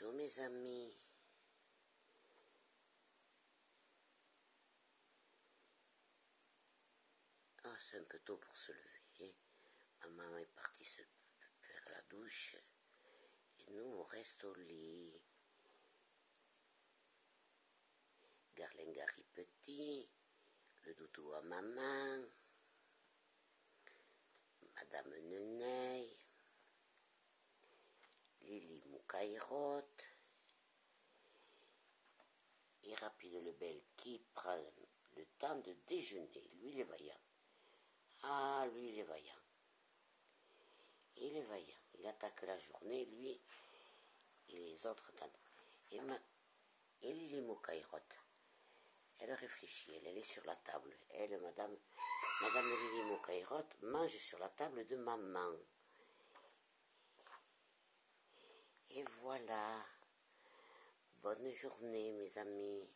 Bonjour mes amis. Ah, c'est un peu tôt pour se lever. Maman est partie se faire la douche. Et nous, on reste au lit. Garlengari petit, le doudou à maman, Madame Nenei, Lily Moukairot, et Rapide le Bel qui prend le temps de déjeuner. Lui, il est vaillant. Ah, lui, il est vaillant. Il est vaillant. Il attaque la journée, lui, et les autres attendent. Et, ma... elle réfléchit, elle, est sur la table. Elle, madame, madame Lily Moukairot, mange sur la table de maman. Et voilà. Bonne journée, mes amis.